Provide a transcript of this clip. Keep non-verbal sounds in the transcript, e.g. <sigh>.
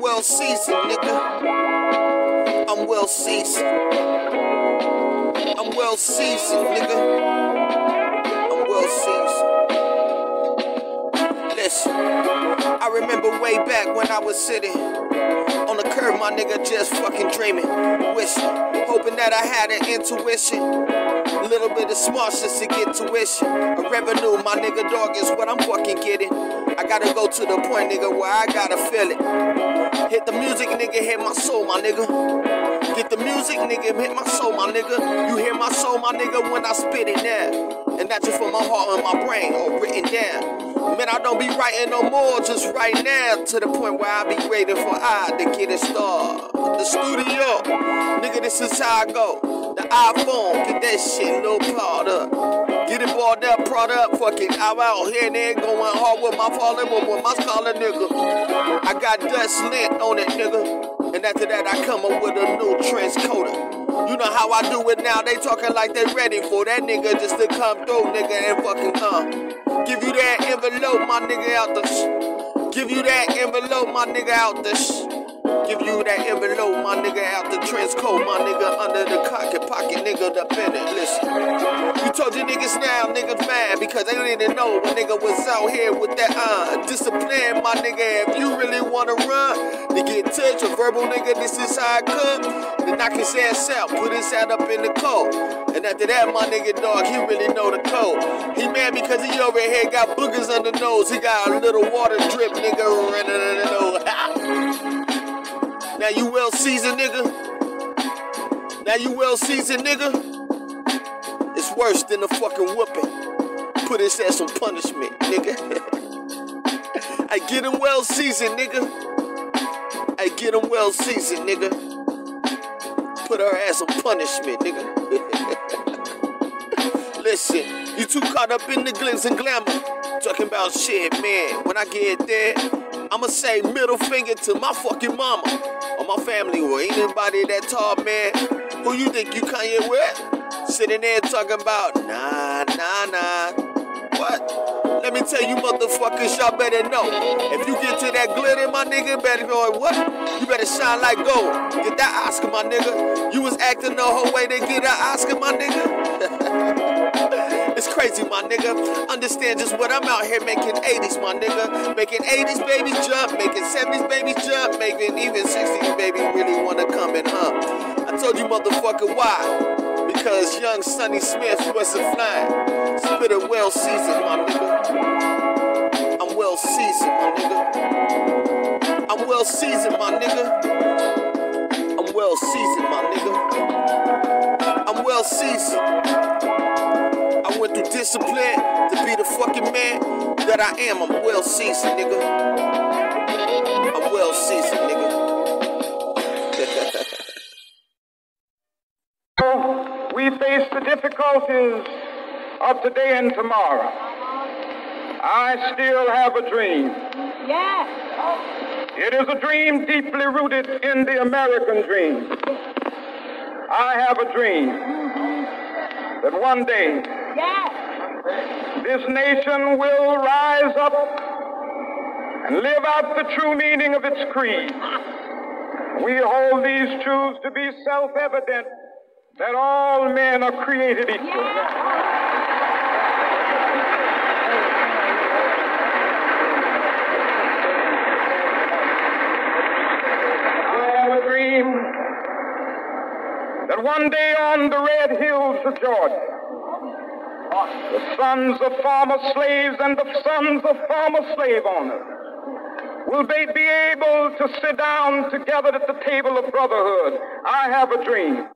well seasoned, nigga. I'm well seasoned. I'm well seasoned, nigga. I'm well seasoned. Listen, I remember way back when I was sitting on the curb, my nigga, just fucking dreaming, wishing, hoping that I had an intuition. A little bit of smartness to get tuition. A revenue, my nigga dog, is what I'm fucking getting. Gotta go to the point, nigga, where I gotta feel it. Hit the music, nigga, hit my soul, my nigga. Get the music, nigga, hit my soul, my nigga. You hear my soul, my nigga, when I spit it now. And that's just from my heart and my brain, all written down. Man, I don't be writing no more, just right now. To the point where I be waiting for I to get it started. The studio, nigga, this is how I go. The iPhone, get that shit no part up. Get it up, product, fuck it. I'm out here there going hard with my falling, with my scholar, nigga. I got dust lint on it, nigga. And after that, I come up with a new transcoder. You know how I do it now. They talking like they ready for that nigga just to come through, nigga, and fucking come. Give you that envelope, my nigga, out the sh- Give you that envelope, my nigga, out the sh- Give you that envelope, my nigga, out the trench coat, my nigga, under the pocket, pocket, nigga, the Bennett. Listen, you told your niggas now, niggas mad because they didn't know when nigga was out here with that uh discipline, my nigga. If you really wanna run, to get touch a verbal nigga, this is how I come. Then knock his ass out, put his head up in the cold. And after that, my nigga dog, he really know the code. He mad because he over here got boogers on the nose. He got a little water drip, nigga, running in the nose. Now you well seasoned, nigga. Now you well seasoned, nigga. It's worse than a fucking whooping. Put his ass on punishment, nigga. <laughs> I get him well seasoned, nigga. I get him well seasoned, nigga. Put her ass on punishment, nigga. <laughs> Listen, you too caught up in the glitz and glamour. Talking about shit, man. When I get there, I'ma say middle finger to my fucking mama or my family or anybody that tall, man. Who you think you Kanye with? Sitting there talking about, nah, nah, nah. What? Let me tell you motherfuckers, y'all better know. If you get to that glitter, my nigga, better go, what? You better shine like gold. Get that Oscar, my nigga. You was acting the whole way to get an Oscar, my nigga. <laughs> It's crazy, my nigga. Understand just what I'm out here making 80s, my nigga. Making 80s babies jump, making 70s babies jump, making even 60s baby really wanna come and hump. I told you, motherfucker, why? Because young Sunny Smith wasn't flying. Spit it well seasoned, my nigga. I'm well seasoned, my nigga. I'm well seasoned, my nigga. I'm well seasoned, my nigga. I'm well seasoned. I went through discipline to be the fucking man that I am. I'm well seasoned, nigga. I'm well seasoned, nigga. <laughs> we face the difficulties of today and tomorrow. I still have a dream. Yes. It is a dream deeply rooted in the American dream. I have a dream that one day Yes. this nation will rise up and live out the true meaning of its creed. We hold these truths to be self evident that all men are created equal. I have a dream that one day on the red hills of Georgia, the sons of former slaves and the sons of former slave owners will they be able to sit down together at the table of brotherhood. I have a dream.